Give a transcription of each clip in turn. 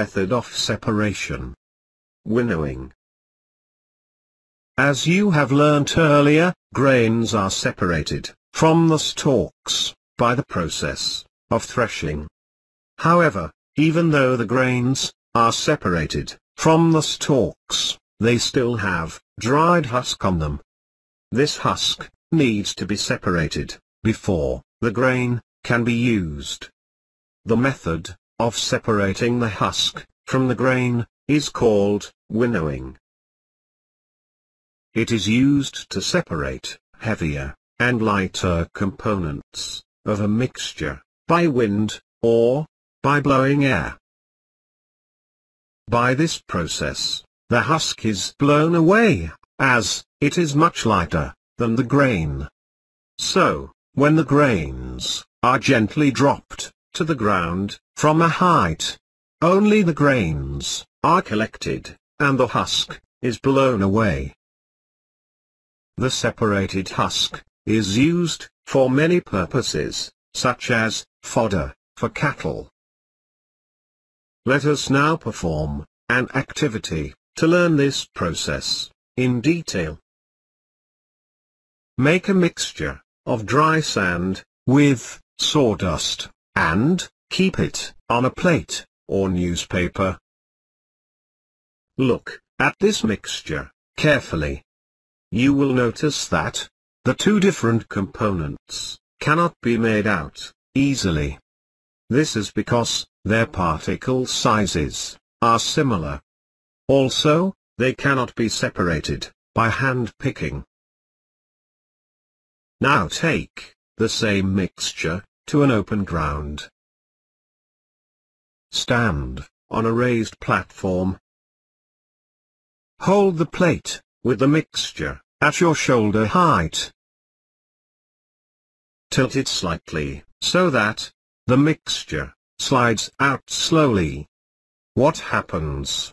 Method of separation. Winnowing. As you have learnt earlier, grains are separated from the stalks by the process of threshing. However, even though the grains are separated from the stalks, they still have dried husk on them. This husk needs to be separated before the grain can be used. The method of separating the husk from the grain is called winnowing. It is used to separate heavier and lighter components of a mixture by wind or by blowing air. By this process, the husk is blown away, as it is much lighter than the grain. So, when the grains are gently dropped to the ground from a height, only the grains are collected, and the husk is blown away. The separated husk is used for many purposes, such as fodder for cattle. Let us now perform an activity to learn this process in detail. Make a mixture of dry sand with sawdust and keep it on a plate or newspaper. Look at this mixture carefully. You will notice that the two different components cannot be made out easily. This is because their particle sizes are similar. Also, they cannot be separated by hand picking. Now take the same mixture to an open ground. Stand on a raised platform. Hold the plate with the mixture at your shoulder height. Tilt it slightly, so that the mixture slides out slowly. What happens?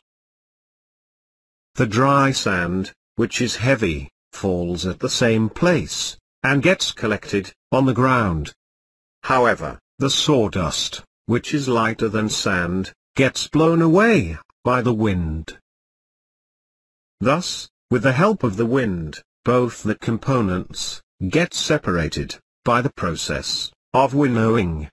The dry sand, which is heavy, falls at the same place, and gets collected on the ground. However, the sawdust, which is lighter than sand, gets blown away by the wind. Thus, with the help of the wind, both the components get separated by the process of winnowing.